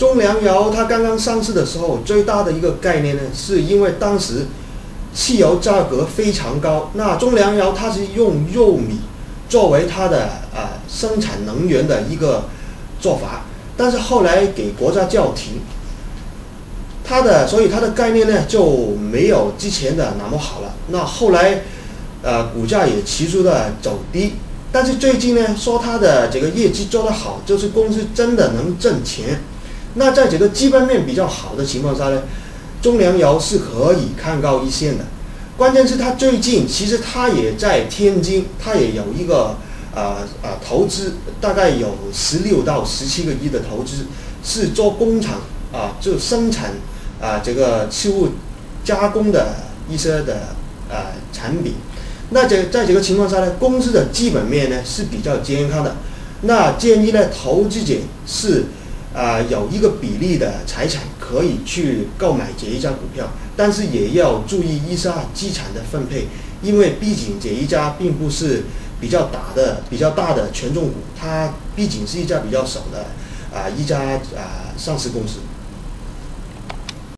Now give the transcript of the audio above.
中粮油它刚刚上市的时候，最大的一个概念呢，是因为当时汽油价格非常高，那中粮油它是用肉米作为它的呃生产能源的一个做法，但是后来给国家叫停，它的所以它的概念呢就没有之前的那么好了。那后来呃股价也持续的走低。但是最近呢，说它的这个业绩做得好，就是公司真的能挣钱。那在这个基本面比较好的情况下呢，中粮油是可以看高一线的。关键是它最近其实它也在天津，它也有一个呃呃投资，大概有十六到十七个亿的投资，是做工厂啊，就生产啊这个器物加工的一些的呃产品。那这在这个情况下呢，公司的基本面呢是比较健康的。那建议呢，投资者是啊有一个比例的财产可以去购买这一家股票，但是也要注意一下资产的分配，因为毕竟这一家并不是比较大的、比较大的权重股，它毕竟是一家比较小的啊一家啊上市公司。